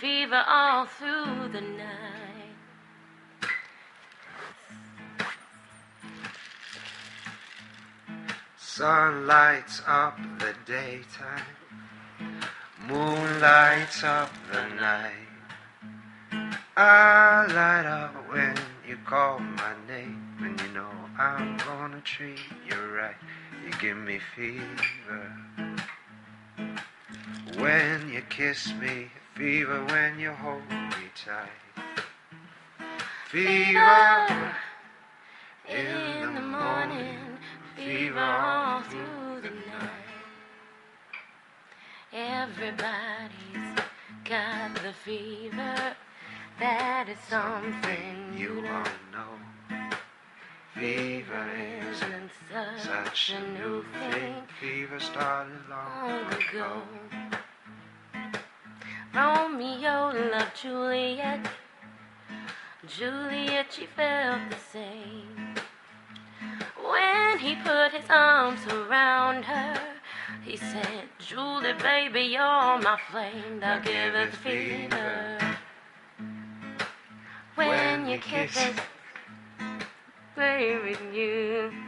fever all through the night. Sun lights up the daytime, moon lights up the night. I light up when you call my name, and you know I'm gonna treat you right. You give me fever when you kiss me, fever when you hold me tight. Fever in the morning, fever all through the night. Everybody's got the fever. That is something you all know. Fever isn't such a new thing. Fever started long ago. Romeo loved Juliet. Juliet, she felt the same. When he put his arms around her, he said, Julie, baby, you're my flame. I'll give it fever. When you kiss it, baby, you.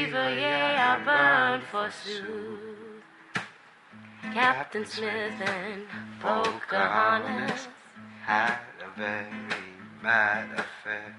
Fever, yeah, I burn forsooth. Captain Smith and Pocahontas. had a very mad affair.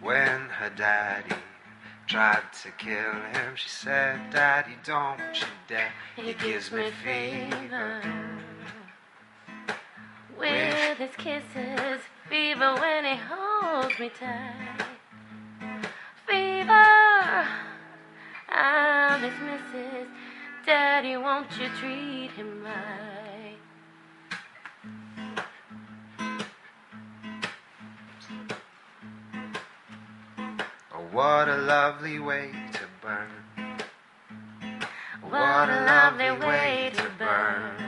When her daddy tried to kill him, she said, Daddy, don't you dare. He gives me fever. With his kisses, fever when he holds me tight. His. Daddy, won't you treat him right? Oh, what a lovely way to burn. What a lovely way to burn. What a lovely way to burn.